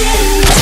Yeah.